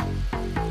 Música